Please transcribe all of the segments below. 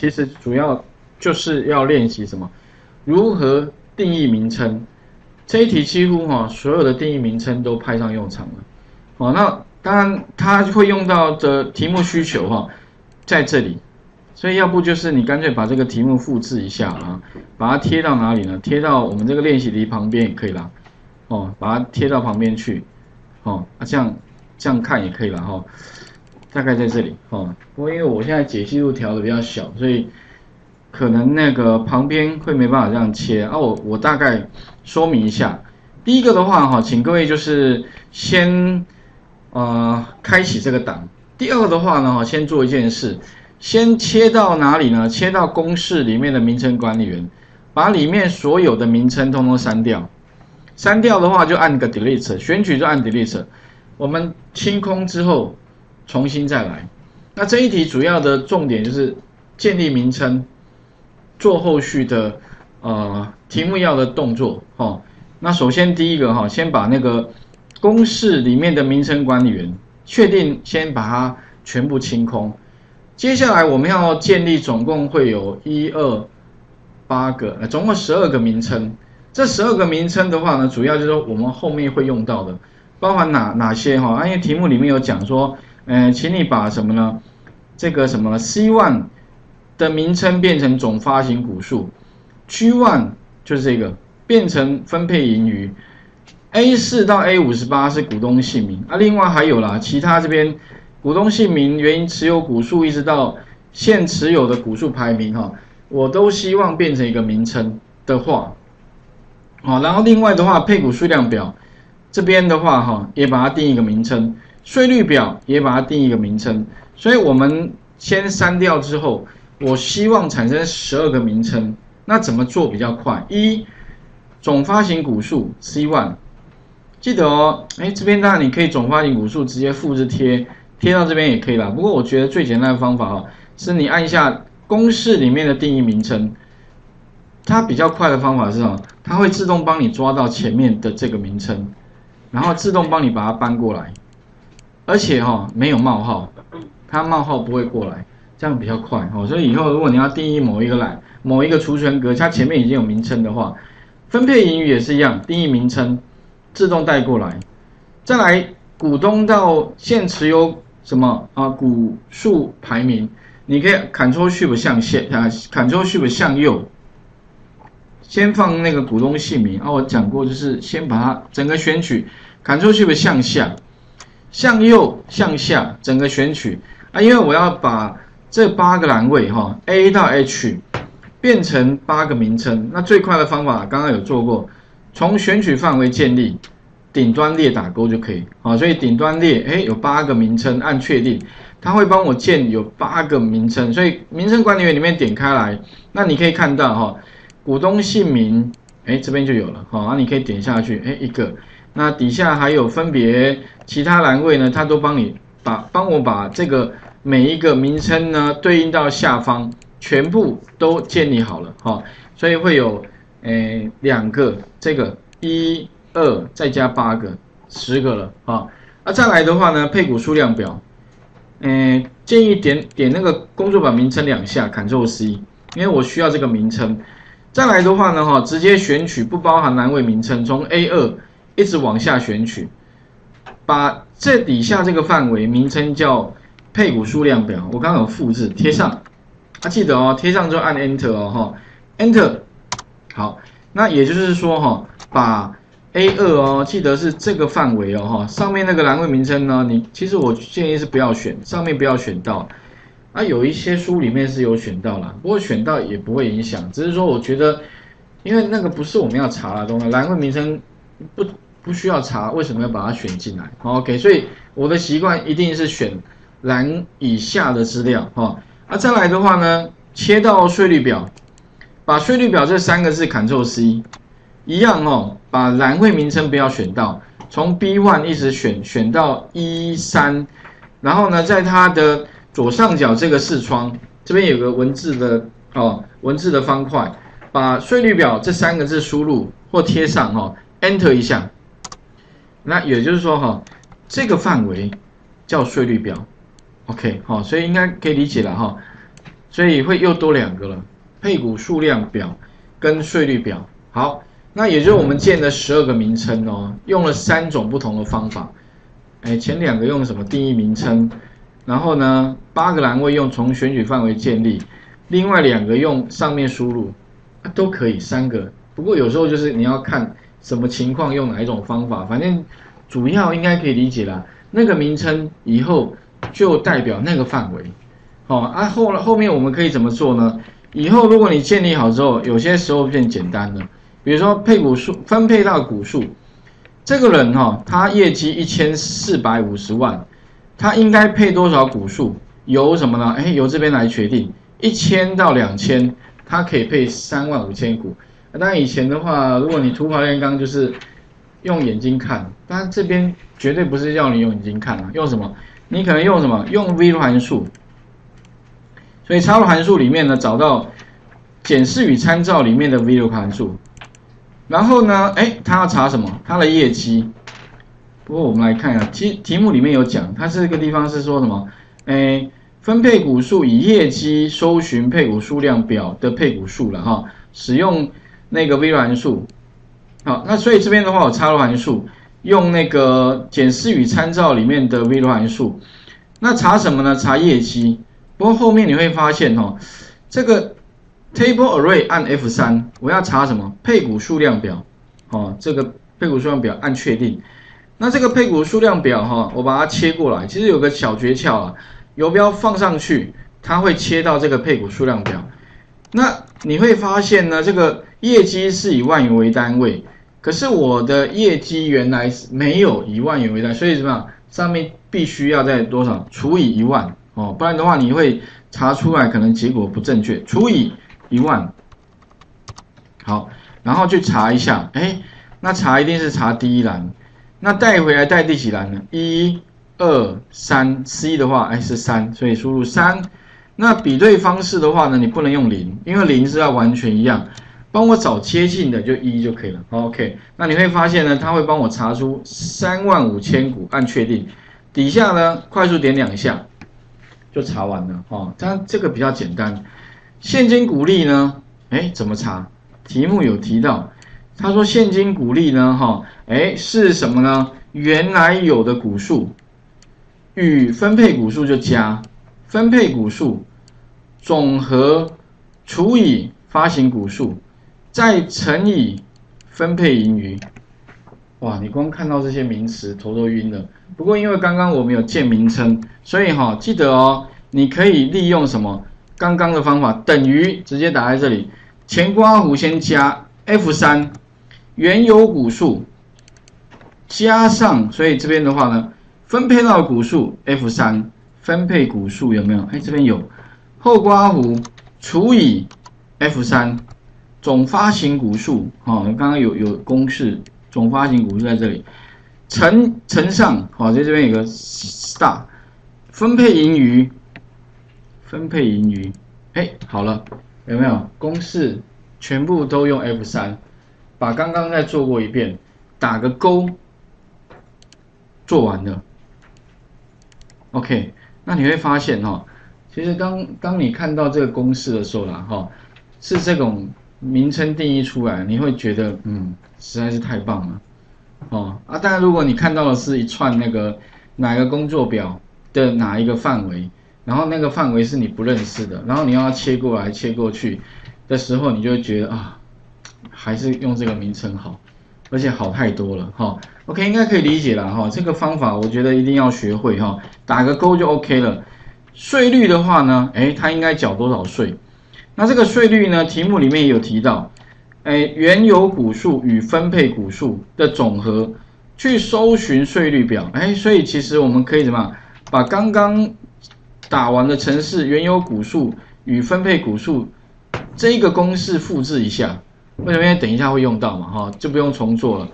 其实主要就是要练习什么？如何定义名称？这一题几乎哈所有的定义名称都派上用场了。哦，那当然它会用到的题目需求哈在这里，所以要不就是你干脆把这个题目复制一下啊，把它贴到哪里呢？贴到我们这个练习题旁边也可以啦。哦，把它贴到旁边去。哦，啊这样这样看也可以了哈。大概在这里哦，不过因为我现在解析度调的比较小，所以可能那个旁边会没办法这样切啊。我我大概说明一下，第一个的话哈，请各位就是先呃开启这个档。第二个的话呢，哈，先做一件事，先切到哪里呢？切到公式里面的名称管理员，把里面所有的名称通通删掉。删掉的话就按个 delete，选取就按 delete。我们清空之后。重新再来，那这一题主要的重点就是建立名称，做后续的呃题目要的动作哦。那首先第一个哈，先把那个公式里面的名称管理员确定，先把它全部清空。接下来我们要建立总共会有一二八个，呃，总共十二个名称。这十二个名称的话呢，主要就是我们后面会用到的，包含哪哪些哈？因为题目里面有讲说。嗯，请你把什么呢？这个什么 C one 的名称变成总发行股数，G one 就是这个变成分配盈余，A 四到 A 五十八是股东姓名啊，另外还有啦，其他这边股东姓名、原因持有股数一直到现持有的股数排名哈，我都希望变成一个名称的话，好，然后另外的话配股数量表这边的话哈，也把它定一个名称。税率表也把它定一个名称，所以我们先删掉之后，我希望产生十二个名称。那怎么做比较快？一总发行股数 C one，记得哦，哎，这边当然你可以总发行股数直接复制贴贴到这边也可以啦。不过我觉得最简单的方法哈，是你按一下公式里面的定义名称，它比较快的方法是什么？它会自动帮你抓到前面的这个名称，然后自动帮你把它搬过来。而且哈没有冒号，它冒号不会过来，这样比较快哦。所以以后如果你要定义某一个栏、某一个储存格，它前面已经有名称的话，分配盈余也是一样，定义名称自动带过来。再来，股东到现持有什么啊？股数排名，你可以 Ctrl Shift 向下啊，Ctrl Shift 向右，先放那个股东姓名啊。我讲过，就是先把它整个选取，Ctrl Shift 向下。向右向下整个选取。啊，因为我要把这八个栏位哈 A 到 H 变成八个名称，那最快的方法刚刚有做过，从选取范围建立顶端列打勾就可以。好，所以顶端列哎有八个名称，按确定，它会帮我建有八个名称，所以名称管理员里面点开来，那你可以看到哈股东姓名哎这边就有了。好，那你可以点下去哎一个。那底下还有分别其他栏位呢，它都帮你把帮我把这个每一个名称呢对应到下方，全部都建立好了哈，所以会有诶两个这个一二再加八个十个了啊，那再来的话呢配股数量表，诶建议点点那个工作板名称两下，Ctrl C，因为我需要这个名称。再来的话呢哈，直接选取不包含栏位名称，从 A 二。一直往下选取，把这底下这个范围名称叫配股数量表，我刚刚有复制贴上，啊记得哦，贴上之后按 Enter 哦哈，Enter，好，那也就是说哈，把 A 二哦，记得是这个范围哦哈，上面那个栏位名称呢，你其实我建议是不要选，上面不要选到，啊有一些书里面是有选到了，不过选到也不会影响，只是说我觉得，因为那个不是我们要查的东西，栏位名称不。不需要查为什么要把它选进来，OK，所以我的习惯一定是选栏以下的资料，哈，啊，再来的话呢，切到税率表，把税率表这三个字 Ctrl C，一样哦，把栏位名称不要选到，从 B one 一直选选到一三，然后呢，在它的左上角这个视窗这边有个文字的哦，文字的方块，把税率表这三个字输入或贴上哈，Enter 一下。那也就是说哈，这个范围叫税率表，OK 好，所以应该可以理解了哈。所以会又多两个了，配股数量表跟税率表。好，那也就是我们建的十二个名称哦，用了三种不同的方法。哎，前两个用什么定义名称？然后呢，八个栏位用从选举范围建立，另外两个用上面输入，都可以三个。不过有时候就是你要看什么情况用哪一种方法，反正主要应该可以理解啦。那个名称以后就代表那个范围。好啊，后后面我们可以怎么做呢？以后如果你建立好之后，有些时候变简单了。比如说配股数分配到股数。这个人哈，他业绩一千四百五十万，他应该配多少股数？由什么呢？哎，由这边来决定。一千到两千，他可以配三万五千股。那以前的话，如果你土法炼钢，就是用眼睛看。当然这边绝对不是要你用眼睛看啊，用什么？你可能用什么？用 v 函数。所以插入函数里面呢，找到检视与参照里面的 v 函数。然后呢？哎，他要查什么？他的业绩。不过我们来看一下，题题目里面有讲，它这个地方是说什么？哎，分配股数以业绩搜寻配股数量表的配股数了哈。使用那个微函数。好，那所以这边的话，我插入函数，用那个检视与参照里面的微函数。那查什么呢？查业绩。不过后面你会发现哈，这个。Table Array 按 F3，我要查什么？配股数量表，哦，这个配股数量表按确定。那这个配股数量表哈，我把它切过来。其实有个小诀窍啊，游标放上去，它会切到这个配股数量表。那你会发现呢，这个业绩是以万元为单位，可是我的业绩原来是没有以万元为单位，所以怎么样？上面必须要在多少除以一万哦，不然的话你会查出来可能结果不正确，除以。一万，好，然后去查一下，哎，那查一定是查第一栏，那带回来带第几栏呢？一、二、三，C 的话，哎是三，所以输入三。那比对方式的话呢，你不能用零，因为零是要完全一样，帮我找接近的就一就可以了。OK，那你会发现呢，它会帮我查出三万五千股，按确定，底下呢快速点两下就查完了，哦，它这个比较简单。现金股利呢？哎，怎么查？题目有提到，他说现金股利呢，哈，哎，是什么呢？原来有的股数与分配股数就加分配股数总和除以发行股数，再乘以分配盈余。哇，你光看到这些名词头都晕了。不过因为刚刚我们有建名称，所以哈，记得哦，你可以利用什么？刚刚的方法等于直接打在这里，前括弧先加 F 三，原有股数加上，所以这边的话呢，分配到股数 F 三，分配股数有没有？哎，这边有后括弧除以 F 三，总发行股数，哈，刚刚有有公式，总发行股数在这里，乘乘上，好，在这边有个 star，分配盈余。分配盈余，哎，好了，有没有公式？全部都用 F 三，把刚刚再做过一遍，打个勾，做完了。OK，那你会发现哈，其实当当你看到这个公式的时候啦，哈，是这种名称定义出来，你会觉得嗯，实在是太棒了，哦啊，当然如果你看到的是一串那个哪个工作表的哪一个范围。然后那个范围是你不认识的，然后你要切过来切过去的时候，你就觉得啊，还是用这个名称好，而且好太多了哈。OK，应该可以理解了哈。这个方法我觉得一定要学会哈，打个勾就 OK 了。税率的话呢，诶，它应该缴多少税？那这个税率呢，题目里面也有提到，哎，原有股数与分配股数的总和，去搜寻税率表。哎，所以其实我们可以怎么把刚刚。打完的城市原有股数与分配股数这个公式复制一下，为什么？等一下会用到嘛，哈，就不用重做了。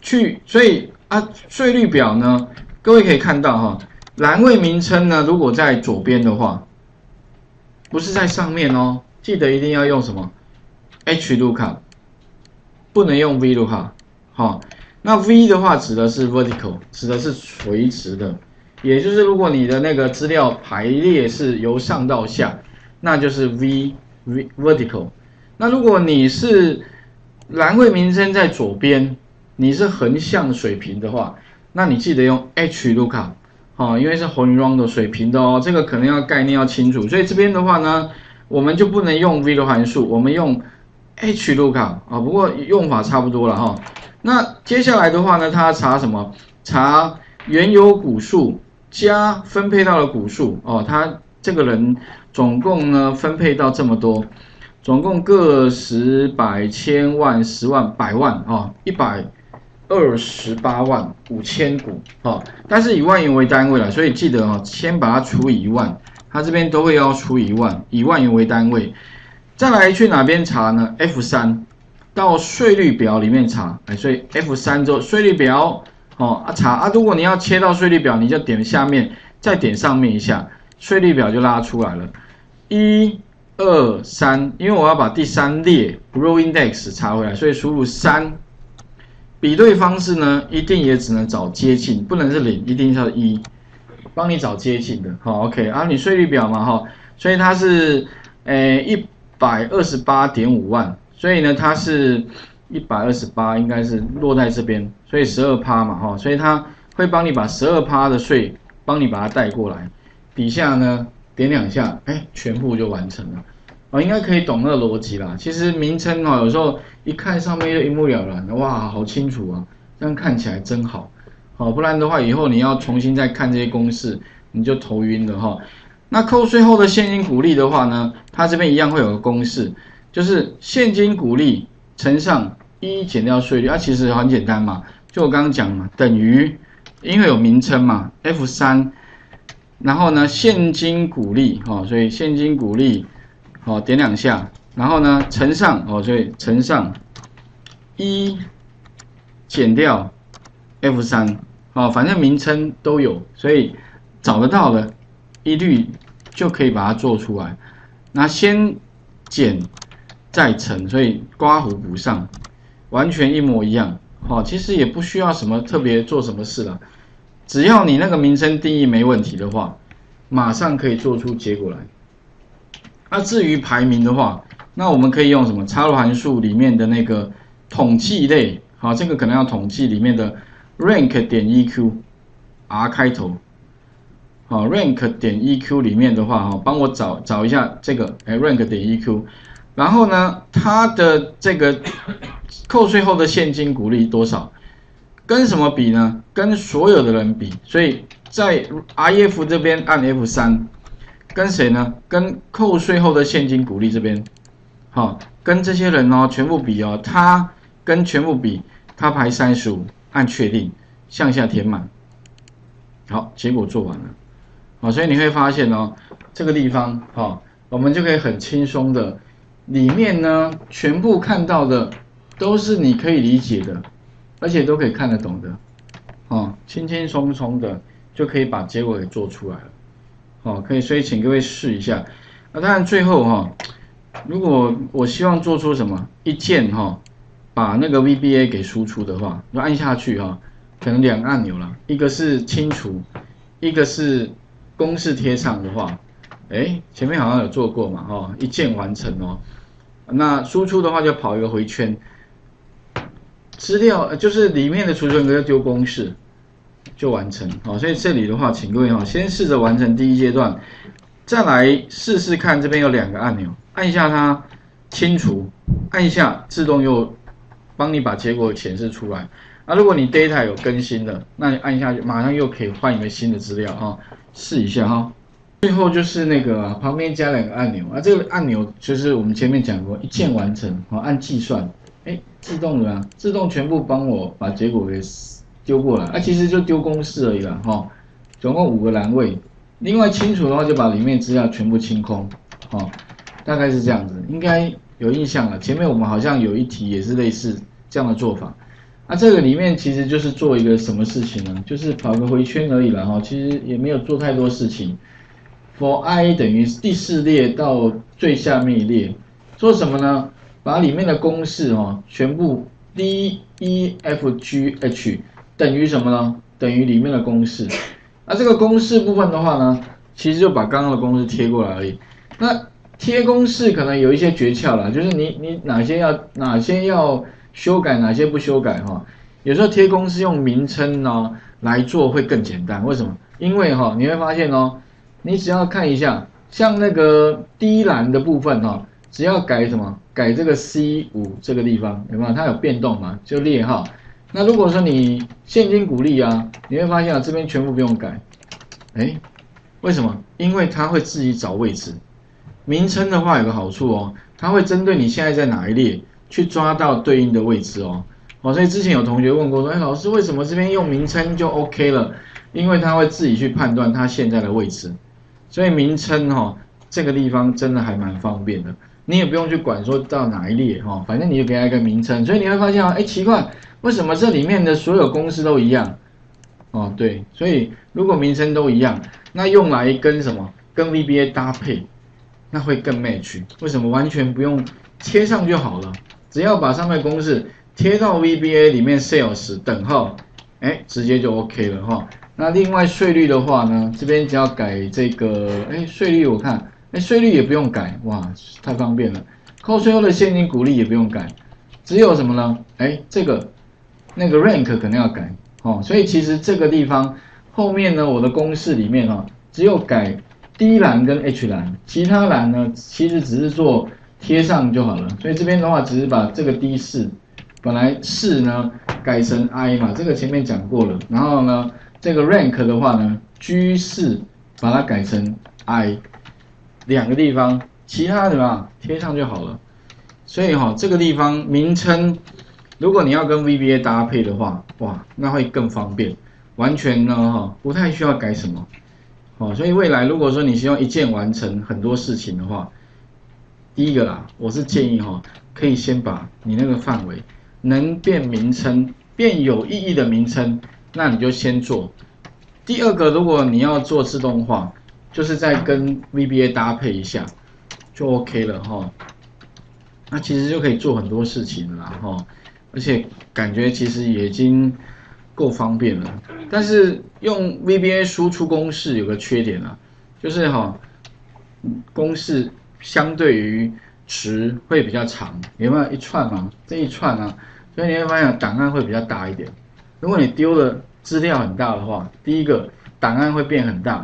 去，所以啊，税率表呢，各位可以看到哈，栏位名称呢，如果在左边的话，不是在上面哦，记得一定要用什么 H lookup，不能用 V lookup，好，那 V 的话指的是 vertical，指的是垂直的。也就是，如果你的那个资料排列是由上到下，那就是 V V vertical。那如果你是栏位名称在左边，你是横向水平的话，那你记得用 H lookup，哦，因为是 horizontal 水平的哦，这个可能要概念要清楚。所以这边的话呢，我们就不能用 V 的函数，我们用 Hlook 啊。不过用法差不多了哈。那接下来的话呢，它查什么？查原有股数加分配到的股数哦。他这个人总共呢分配到这么多。总共个十百千万十万百万啊，一百二十八万五千股啊，但是以万元为单位了，所以记得啊，先把它除以一万，它这边都会要除一万，以万元为单位。再来去哪边查呢？F 三到税率表里面查，哎，所以 F 三之后税率表哦啊查啊，如果你要切到税率表，你就点下面，再点上面一下，税率表就拉出来了，一。二三，因为我要把第三列 row index 查回来，所以输入三。比对方式呢，一定也只能找接近，不能是零，一定要一。帮你找接近的，好，OK。啊，你税率表嘛，哈，所以它是，诶，一百二十八点五万，所以呢，它是一百二十八，应该是落在这边，所以十二趴嘛，哈，所以它会帮你把十二趴的税，帮你把它带过来，底下呢。点两下，哎，全部就完成了，哦，应该可以懂那个逻辑啦。其实名称哦，有时候一看上面就一目了然，哇，好清楚啊，这样看起来真好，好，不然的话以后你要重新再看这些公式，你就头晕了哈。那扣税后的现金股利的话呢，它这边一样会有个公式，就是现金股利乘上一减掉税率，啊，其实很简单嘛，就我刚刚讲嘛，等于，因为有名称嘛，F 三。然后呢，现金股利，哦，所以现金股利，哦，点两下，然后呢，乘上，哦，所以乘上一减掉 F 三，哦，反正名称都有，所以找得到的，一律就可以把它做出来。那先减再乘，所以刮胡补上，完全一模一样，哦，其实也不需要什么特别做什么事了。只要你那个名称定义没问题的话，马上可以做出结果来。那至于排名的话，那我们可以用什么？插入函数里面的那个统计类，好，这个可能要统计里面的 rank 点 eq，r 开头，好，rank 点 eq 里面的话，哈，帮我找找一下这个，哎，rank 点 eq，然后呢，它的这个扣税后的现金股利多少？跟什么比呢？跟所有的人比，所以在 IF 这边按 F 三，跟谁呢？跟扣税后的现金股利这边，好，跟这些人哦全部比哦，他跟全部比，他排三十五，按确定，向下填满，好，结果做完了，好，所以你会发现哦，这个地方好，我们就可以很轻松的，里面呢全部看到的都是你可以理解的。而且都可以看得懂的，哦，轻轻松松的就可以把结果给做出来了，哦，可以，所以请各位试一下。那当然最后哈，如果我希望做出什么一键哈，把那个 VBA 给输出的话，就按下去哈，可能两个按钮了，一个是清除，一个是公式贴上的话，哎，前面好像有做过嘛，哈，一键完成哦。那输出的话就跑一个回圈。资料就是里面的储存格要丢公式就完成好，所以这里的话，请各位哈，先试着完成第一阶段，再来试试看。这边有两个按钮，按一下它清除，按一下自动又帮你把结果显示出来。那如果你 data 有更新了，那你按一下去，马上又可以换一个新的资料哈，试一下哈。最后就是那个旁边加两个按钮啊，这个按钮就是我们前面讲过，一键完成好，按计算。哎，自动的啊，自动全部帮我把结果给丢过来，啊，其实就丢公式而已啦，哈，总共五个栏位，另外清除的话就把里面资料全部清空，哈，大概是这样子，应该有印象了。前面我们好像有一题也是类似这样的做法，啊，这个里面其实就是做一个什么事情呢？就是跑个回圈而已了，哈，其实也没有做太多事情。For i 等于第四列到最下面一列，做什么呢？把里面的公式哦，全部 D E F G H 等于什么呢？等于里面的公式。那这个公式部分的话呢，其实就把刚刚的公式贴过来而已。那贴公式可能有一些诀窍啦，就是你你哪些要哪些要修改，哪些不修改哈。有时候贴公式用名称呢来做会更简单，为什么？因为哈你会发现哦，你只要看一下，像那个第一栏的部分哈，只要改什么，改这个 C 五这个地方有没有？它有变动嘛？就列号。那如果说你现金股利啊，你会发现啊这边全部不用改，哎，为什么？因为它会自己找位置。名称的话有个好处哦，它会针对你现在在哪一列去抓到对应的位置哦。哦，所以之前有同学问过说，哎，老师为什么这边用名称就 OK 了？因为它会自己去判断它现在的位置，所以名称哈这个地方真的还蛮方便的，你也不用去管说到哪一列哈，反正你就给它一个名称。所以你会发现啊，哎，奇怪，为什么这里面的所有公式都一样？哦，对，所以如果名称都一样，那用来跟什么？跟 VBA 搭配。那会更 match，为什么完全不用贴上就好了？只要把上面公式贴到 VBA 里面 sales 等号，哎，直接就 OK 了哈。那另外税率的话呢，这边只要改这个，哎，税率我看，哎，税率也不用改，哇，太方便了。扣税后的现金股利也不用改，只有什么呢？哎，这个那个 rank 可能要改哦。所以其实这个地方后面呢，我的公式里面哦，只有改。D 栏跟 H 栏，其他栏呢，其实只是做贴上就好了。所以这边的话，只是把这个 D 四，本来四呢改成 I 嘛，这个前面讲过了。然后呢，这个 rank 的话呢，G 四把它改成 I，两个地方，其他的嘛贴上就好了。所以哈，这个地方名称，如果你要跟 VBA 搭配的话，哇，那会更方便，完全呢哈，不太需要改什么。哦，所以未来如果说你希望一键完成很多事情的话，第一个啦，我是建议哈，可以先把你那个范围能变名称、变有意义的名称，那你就先做。第二个，如果你要做自动化，就是再跟 VBA 搭配一下，就 OK 了哈。那其实就可以做很多事情了哈，而且感觉其实已经。够方便了，但是用 VBA 输出公式有个缺点啊，就是哈，公式相对于值会比较长，有没有一串嘛？这一串啊，所以你会发现档案会比较大一点。如果你丢的资料很大的话，第一个档案会变很大，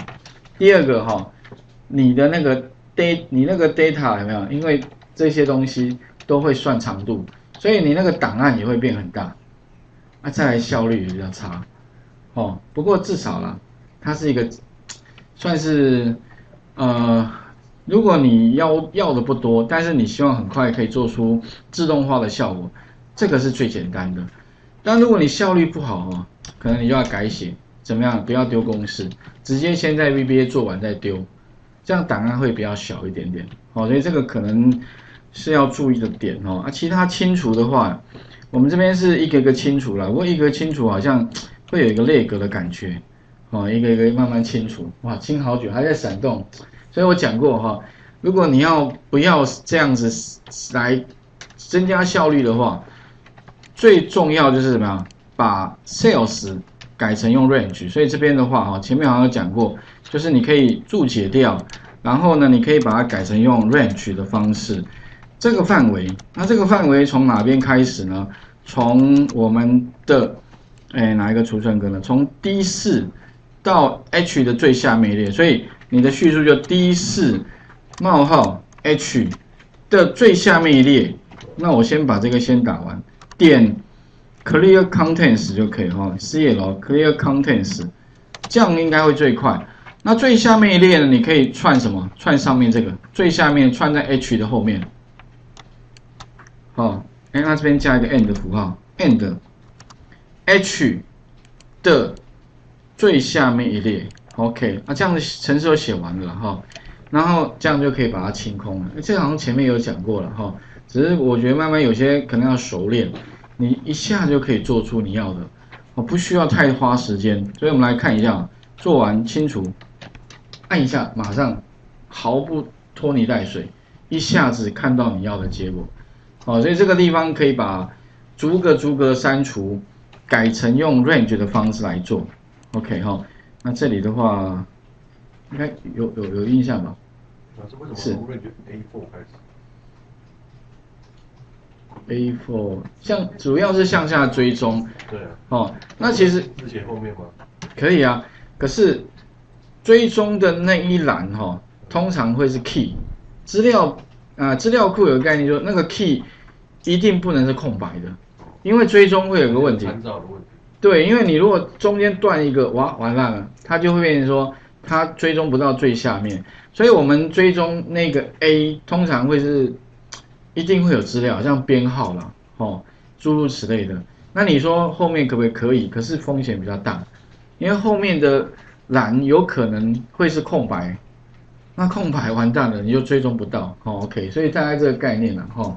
第二个哈，你的那个 data 你那个 data 有没有？因为这些东西都会算长度，所以你那个档案也会变很大。那再来效率也比较差，哦，不过至少啦，它是一个算是呃，如果你要要的不多，但是你希望很快可以做出自动化的效果，这个是最简单的。但如果你效率不好哦，可能你就要改写，怎么样？不要丢公式，直接先在 VBA 做完再丢，这样档案会比较小一点点。哦，所以这个可能是要注意的点哦。啊，其他清除的话。我们这边是一个一个清除了，不过一个清除好像会有一个裂格的感觉，哦，一个一个慢慢清除，哇，清好久还在闪动，所以我讲过哈，如果你要不要这样子来增加效率的话，最重要就是什么样，把 sales 改成用 range，所以这边的话哈，前面好像有讲过，就是你可以注解掉，然后呢，你可以把它改成用 range 的方式。这个范围，那这个范围从哪边开始呢？从我们的，哎，哪一个储存格呢？从 D 四到 H 的最下面一列，所以你的叙述就 D 四冒号 H 的最下面一列。那我先把这个先打完，点 Clear Contents 就可以哈，C L Clear Contents，这样应该会最快。那最下面一列呢？你可以串什么？串上面这个最下面串在 H 的后面。好，哎，那这边加一个 and 符号，and，h 的最下面一列，OK，那这样的程式都写完了哈，然后这样就可以把它清空了。这好像前面有讲过了哈，只是我觉得慢慢有些可能要熟练，你一下就可以做出你要的，哦，不需要太花时间。所以我们来看一下，做完清除，按一下，马上毫不拖泥带水，一下子看到你要的结果。哦，所以这个地方可以把逐个逐个删除，改成用 range 的方式来做。OK 哈，那这里的话应该有有有印象吧？老师为什么是从 range A4 开始？A4 向主要是向下追踪。对啊，哦，那其实之前后面吗？可以啊，可是追踪的那一栏哈、哦，通常会是 key 资料啊、资料库有个概念，就是那个 key 一定不能是空白的，因为追踪会有个问题，参照的问题。对，因为你如果中间断一个，哇，完蛋了，它就会变成说它追踪不到最下面，所以我们追踪那个 A 通常会是一定会有资料，像编号啦，哦，诸如此类的。那你说后面可不可以？可以，可是风险比较大，因为后面的栏有可能会是空白，那空白完蛋了，你就追踪不到。哦，OK，所以大概这个概念了，哈、哦。